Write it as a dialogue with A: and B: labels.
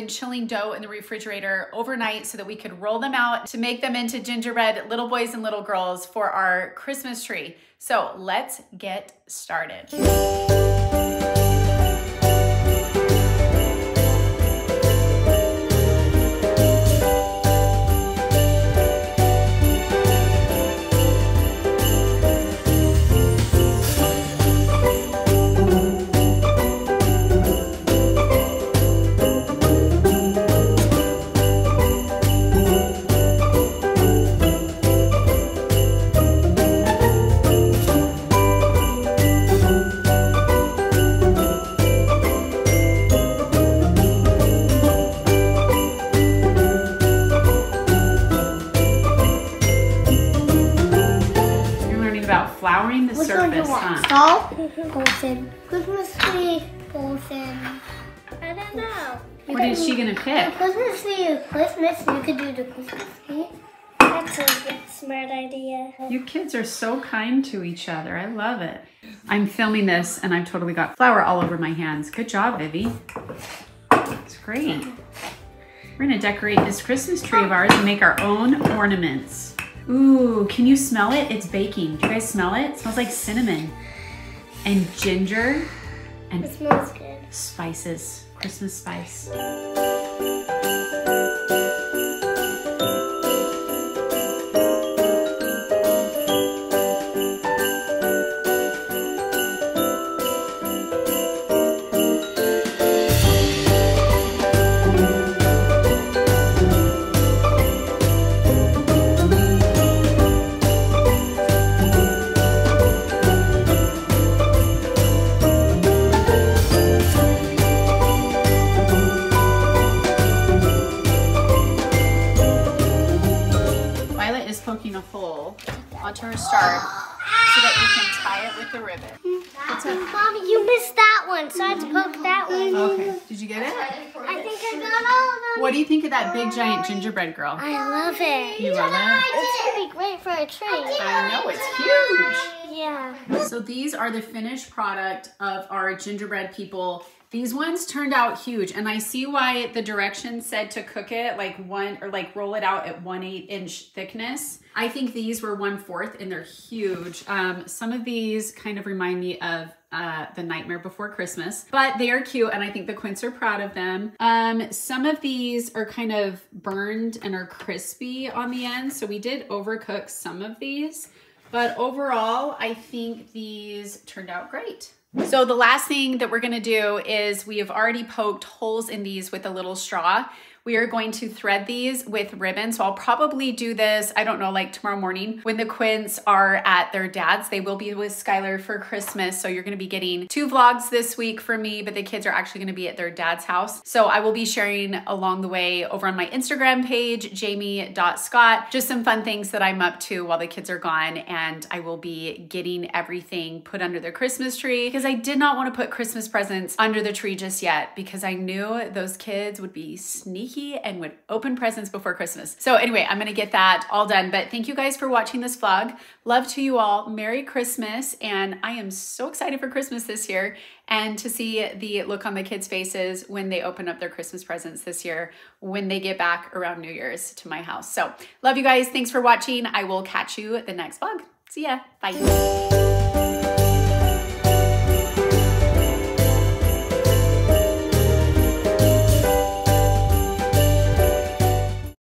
A: been chilling dough in the refrigerator overnight so that we could roll them out to make them into gingerbread little boys and little girls for our Christmas tree. So let's get started. Flouring the Which surface, huh?
B: Salt, Golden, Christmas tree, Golden. I don't know.
A: You what is she gonna pick?
B: Christmas tree is Christmas. You could do the Christmas tree.
C: That's a good, smart idea.
A: You kids are so kind to each other. I love it. I'm filming this and I've totally got flour all over my hands. Good job, Vivi. It's great. We're gonna decorate this Christmas tree of ours and make our own ornaments. Ooh, can you smell it? It's baking. Do you guys smell it? It smells like cinnamon and ginger and
C: it smells good.
A: spices, Christmas spice. Onto her star so that you can tie it with the ribbon.
C: Mommy, you missed that one, so I had to poke that one.
A: Okay. Did you get it?
C: I think I got all of them.
A: What do you think of that big giant gingerbread girl?
C: I love it.
A: You love it?
C: It's going to be great for a tree.
A: I know, it's huge.
C: Yeah.
A: So these are the finished product of our gingerbread people these ones turned out huge and I see why the directions said to cook it like one or like roll it out at one eight inch thickness. I think these were one fourth and they're huge. Um, some of these kind of remind me of uh, the Nightmare Before Christmas, but they are cute and I think the Quints are proud of them. Um, some of these are kind of burned and are crispy on the end. So we did overcook some of these, but overall, I think these turned out great. So the last thing that we're gonna do is we have already poked holes in these with a little straw we are going to thread these with ribbon. So I'll probably do this, I don't know, like tomorrow morning when the Quints are at their dad's. They will be with Skylar for Christmas. So you're gonna be getting two vlogs this week for me, but the kids are actually gonna be at their dad's house. So I will be sharing along the way over on my Instagram page, jamie.scott, just some fun things that I'm up to while the kids are gone. And I will be getting everything put under the Christmas tree because I did not wanna put Christmas presents under the tree just yet because I knew those kids would be sneaky sneaky and would open presents before Christmas. So anyway, I'm gonna get that all done. But thank you guys for watching this vlog. Love to you all. Merry Christmas. And I am so excited for Christmas this year and to see the look on the kids' faces when they open up their Christmas presents this year when they get back around New Year's to my house. So love you guys. Thanks for watching. I will catch you the next vlog. See ya. Bye.